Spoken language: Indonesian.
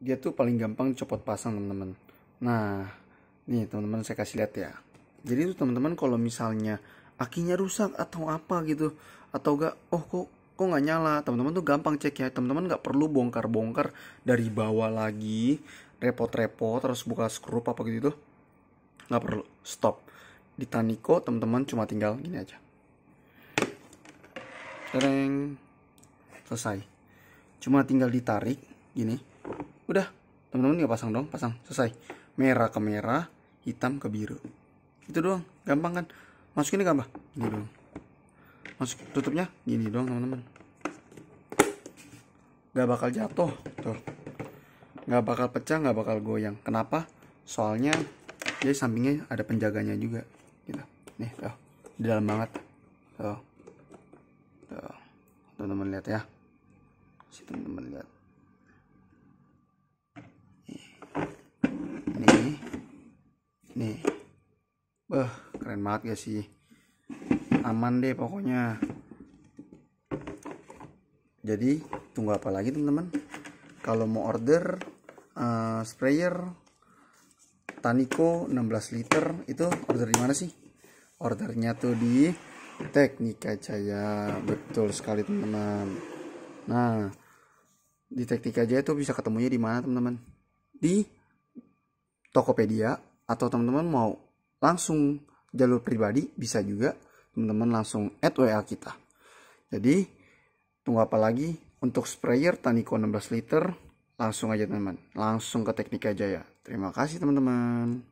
dia tuh paling gampang copot pasang teman-teman. Nah nih teman-teman saya kasih lihat ya. Jadi tuh teman-teman kalau misalnya akinya rusak atau apa gitu atau enggak oh kok kok nggak nyala teman-teman tuh gampang cek ya. Teman-teman nggak perlu bongkar-bongkar dari bawah lagi repot-repot terus buka skrup apa gitu tuh. Nggak perlu stop. Di Taniko teman-teman cuma tinggal gini aja. Tereng selesai. Cuma tinggal ditarik gini udah teman-teman nggak pasang dong pasang. Selesai. Merah ke merah hitam ke biru. Itu doang gampang kan? Masukin gampang ini doang. Masuk tutupnya gini doang teman-teman. Nggak bakal jatuh tuh. Nggak bakal pecah nggak bakal goyang. Kenapa? Soalnya jadi sampingnya ada penjaganya juga. Gitu. Nih tuh. Di dalam banget. Tuh. Tuh. Teman-teman lihat ya. Si teman-teman lihat nih nih Wah, keren banget gak sih? Aman deh pokoknya. Jadi, tunggu apa lagi teman-teman? Kalau mau order uh, sprayer Taniko 16 liter itu order di mana sih? Ordernya tuh di Teknika Jaya. Betul sekali teman-teman. Nah, di Teknika Jaya tuh bisa ketemunya di mana teman-teman? Di Tokopedia atau teman-teman mau langsung jalur pribadi bisa juga teman-teman langsung add WA kita. Jadi tunggu apa lagi untuk sprayer Taniko 16 liter langsung aja teman-teman langsung ke Teknika Jaya. Terima kasih teman-teman.